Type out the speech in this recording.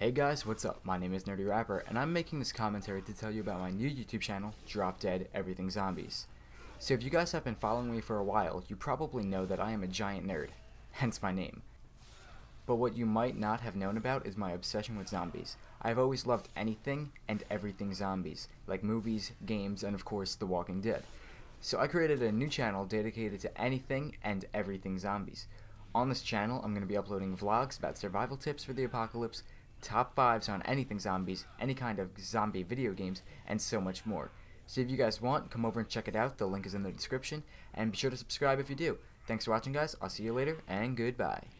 Hey guys, what's up? My name is Nerdy Rapper, and I'm making this commentary to tell you about my new YouTube channel, Drop Dead Everything Zombies. So if you guys have been following me for a while, you probably know that I am a giant nerd, hence my name. But what you might not have known about is my obsession with zombies. I've always loved anything and everything zombies, like movies, games, and of course The Walking Dead. So I created a new channel dedicated to anything and everything zombies. On this channel, I'm going to be uploading vlogs about survival tips for the apocalypse, top 5s on anything zombies, any kind of zombie video games, and so much more. So if you guys want, come over and check it out, the link is in the description, and be sure to subscribe if you do. Thanks for watching guys, I'll see you later, and goodbye.